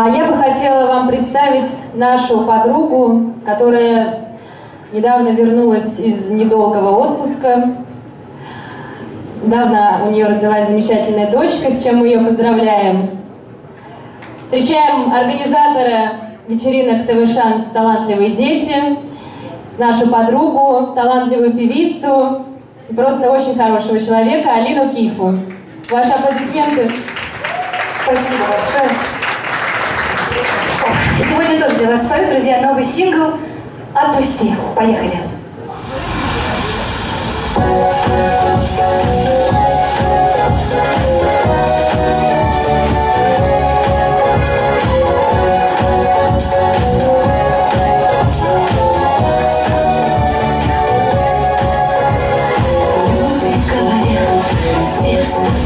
А я бы хотела вам представить нашу подругу, которая недавно вернулась из недолгого отпуска. Недавно у нее родилась замечательная дочка, с чем мы ее поздравляем. Встречаем организатора вечеринок ТВ «Шанс» «Талантливые дети», нашу подругу, талантливую певицу, просто очень хорошего человека Алину Кифу. Ваши аплодисменты. Спасибо большое. Сегодня тоже для вас спою, друзья, новый сингл «Отпусти». Поехали. Yes.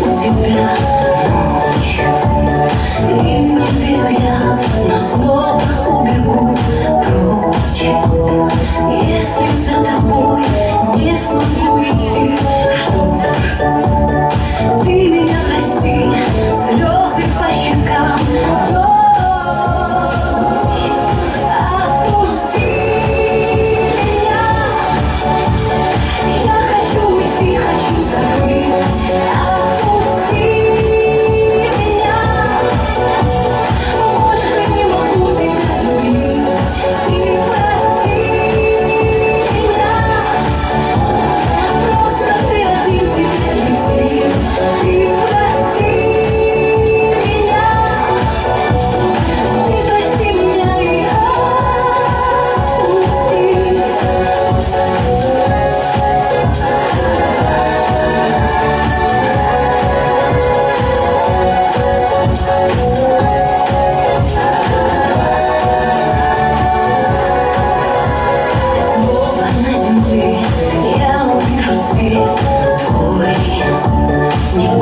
Thank you.